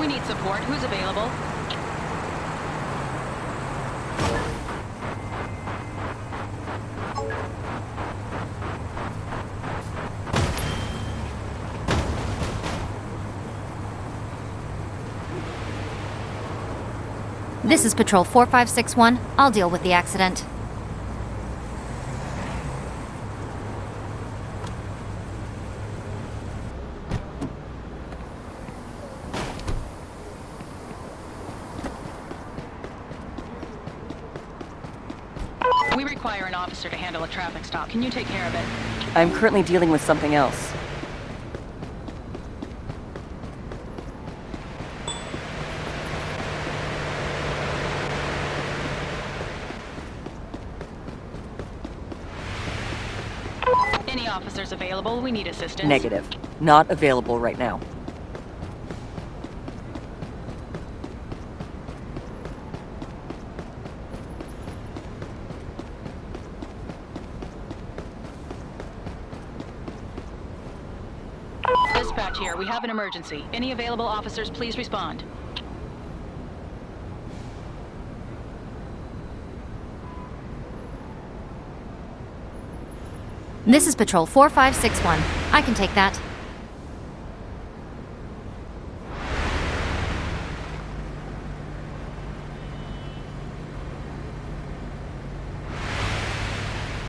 We need support. Who's available? This is Patrol 4561. I'll deal with the accident. We require an officer to handle a traffic stop. Can you take care of it? I'm currently dealing with something else. Any officers available? We need assistance. Negative. Not available right now. Here. We have an emergency. Any available officers, please respond. This is Patrol 4561. I can take that.